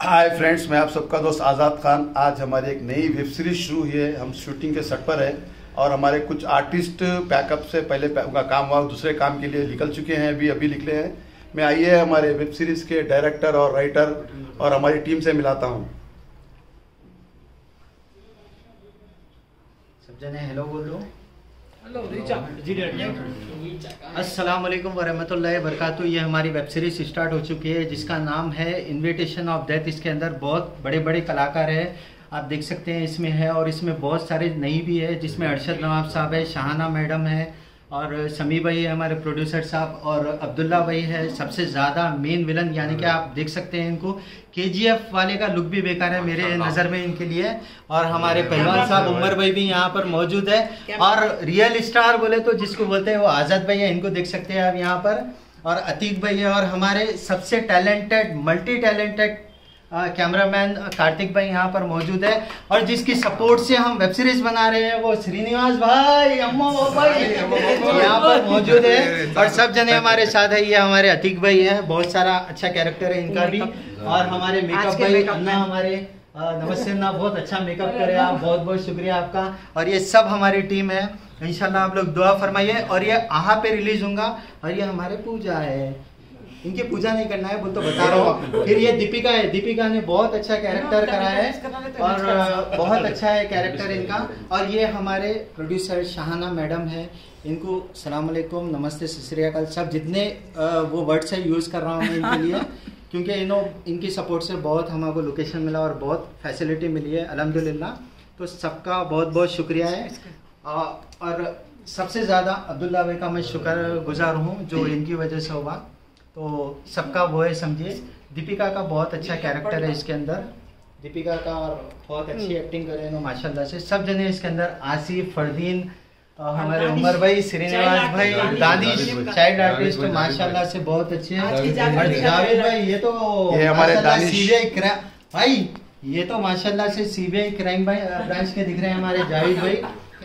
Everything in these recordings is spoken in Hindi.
हाय फ्रेंड्स मैं आप सबका दोस्त आज़ाद खान। आज हमारी एक नई वेब सीरीज़ शुरू हुई है। हम शूटिंग के सट पर है और हमारे कुछ आर्टिस्ट पैकअप से पहले उनका काम हुआ, दूसरे काम के लिए निकल चुके हैं, अभी अभी निकले हैं। मैं आइए हमारे वेब सीरीज़ के डायरेक्टर और राइटर और हमारी टीम से मिलाता हूँ। सब जने हेलो बोलो हेलो अस्सलाम वालेकुम वरहमतुल्लाहि वरकत ये हमारी वेब सीरीज़ स्टार्ट हो चुकी है जिसका नाम है इनविटेशन ऑफ़ डेथ इसके अंदर बहुत बड़े बड़े कलाकार हैं आप देख सकते हैं इसमें है और इसमें बहुत सारे नई भी है जिसमें अरशद नवाब साहब है शाहाना मैडम है और समी भाई है हमारे प्रोड्यूसर साहब और अब्दुल्ला भाई है सबसे ज़्यादा मेन विलन यानी कि आप देख सकते हैं इनको। के वाले का लुक भी बेकार है मेरे नज़र में इनके लिए। और हमारे पहलवान साहब उमर भाई भी यहाँ पर मौजूद है। और रियल स्टार बोले तो जिसको बोलते हैं वो आज़ाद भाई है इनको देख सकते हैं आप यहाँ पर। और अतीक भाई है और हमारे सबसे talented multi talented cameraman Kartik भाई यहाँ पर मौजूद है और जिसकी सपोर्ट से हम वेब सीरीज़ बना रहे हैं वो श्रीनिवास भाई अम्मा भाई यहाँ पर मौजूद है। और सब जने हमारे साथ है ये हमारे अतीक भाई है बहुत सारा अच्छा कैरेक्टर है इनका भी। और हमारे मेकअप भाई अन्ना हमारे नमस्ते अन्ना बहुत अच्छा मेकअप करे आप बहुत बहुत शुक्रिया आपका। और ये सब हमारी टीम है। इंशाल्लाह आप लोग दुआ फरमाइए। और ये आहा पे रिलीज़ होगा और ये हमारे पूजा है। इनकी पूजा नहीं करना है बोल तो बता रहा हूँ। फिर ये दीपिका है दीपिका ने बहुत अच्छा कैरेक्टर करा है और बहुत अच्छा है कैरेक्टर इनका। और ये हमारे प्रोड्यूसर शाहाना मैडम है। इनको सलाम वालेकुम नमस्ते सत सब जितने वो वर्ड्स है यूज़ कर रहा हूँ मैं इनके लिए। क्योंकि इन्हों इनकी सपोर्ट से बहुत हमको लोकेशन मिला और बहुत फैसिलिटी मिली है अल्हम्दुलिल्लाह। तो सबका बहुत बहुत शुक्रिया है। और सबसे ज़्यादा अब्दुल्ला भाई का मैं शुक्र गुजार हूँ जो। इनकी वजह से हुआ। तो सबका वो है समझिए। दीपिका का बहुत अच्छा कैरेक्टर है इसके अंदर। दीपिका का और बहुत अच्छी एक्टिंग कर रहे हैं माशाल्लाह से। सब जने इसके अंदर आसिफ फरदीन हमारे उमर भाई श्रीनिवास भाई दानिश चाइल्ड आर्टिस्ट माशाल्लाह से बहुत अच्छे हैं। जावेद और भाई जावेद भाई ये तो ये हमारे सीबीआई भाई ये तो माशाल्लाह से सीबीआई क्राइम भाई ब्रांच के दिख रहे हैं हमारे जावेद भाई।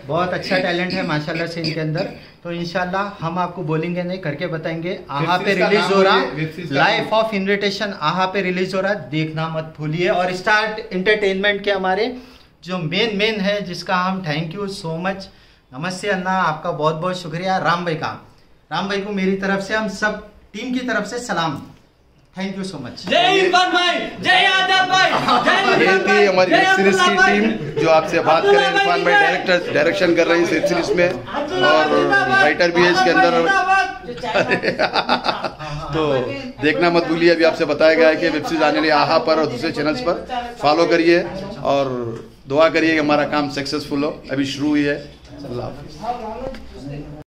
बहुत अच्छा टैलेंट है माशाल्लाह से इनके अंदर। तो इनशाला हम आपको बोलेंगे नहीं करके बताएँगे। आहा पे रिलीज़ हो रहा। लाइफ ऑफ़ इनविटेशन आहा पे रिलीज़ हो रहा। देखना मत भूलिए। और स्टार्ट एंटरटेनमेंट के हमारे जो मेन मेन है जिसका हम थैंक यू सो मच नमस्ते अन्ना आपका बहुत बहुत शुक्रिया। राम भाई का। राम भाई को मेरी तरफ़ से हम सब टीम की तरफ़ से सलाम। थैंक यू सो मच जय भाई। जय ये थी हमारी वेब सीरीज़ की टीम जो आपसे बात करें इरफान भाई डायरेक्टर डायरेक्शन कर रहे हैं इस वेब सीरीज़ में और राइटर भी है इसके अंदर। तो देखना मत भूलिए अभी आपसे बताया गया है कि वेब सीरीज़ आने वाली आहा पर और दूसरे चैनल्स पर फॉलो करिए और दुआ करिए कि हमारा काम सक्सेसफुल हो। अभी शुरू हुई है। अल्लाह हाफिज़।